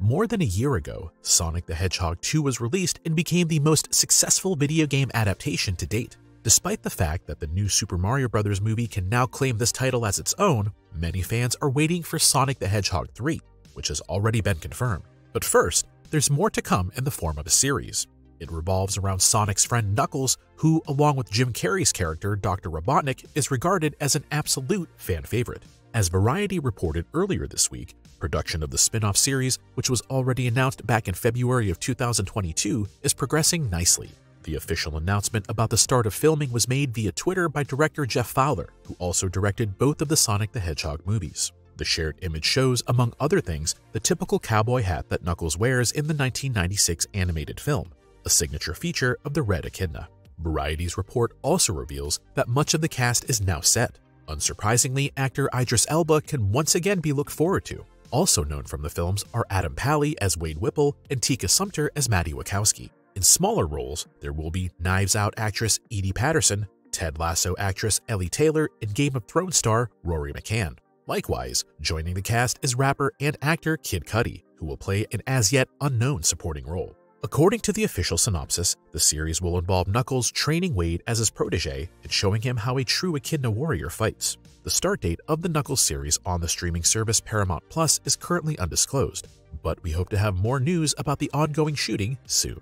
More than a year ago, Sonic the Hedgehog 2 was released and became the most successful video game adaptation to date. Despite the fact that the new Super Mario Bros. movie can now claim this title as its own, many fans are waiting for Sonic the Hedgehog 3, which has already been confirmed. But first, there's more to come in the form of a series. It revolves around Sonic's friend Knuckles, who, along with Jim Carrey's character Dr. Robotnik, is regarded as an absolute fan favorite. As Variety reported earlier this week, production of the spin-off series, which was already announced back in February of 2022, is progressing nicely. The official announcement about the start of filming was made via Twitter by director Jeff Fowler, who also directed both of the Sonic the Hedgehog movies. The shared image shows, among other things, the typical cowboy hat that Knuckles wears in the 1996 animated film, a signature feature of the Red Echidna. Variety's report also reveals that much of the cast is now set. Unsurprisingly, actor Idris Elba can once again be looked forward to. Also known from the films are Adam Pally as Wade Whipple and Tika Sumpter as Maddie Wachowski. In smaller roles, there will be Knives Out actress Edi Patterson, Ted Lasso actress Ellie Taylor, and Game of Thrones star Rory McCann. Likewise, joining the cast is rapper and actor Kid Cudi, who will play an as yet unknown supporting role. According to the official synopsis, the series will involve Knuckles training Wade as his protege and showing him how a true Echidna warrior fights. The start date of the Knuckles series on the streaming service Paramount Plus is currently undisclosed, but we hope to have more news about the ongoing shooting soon.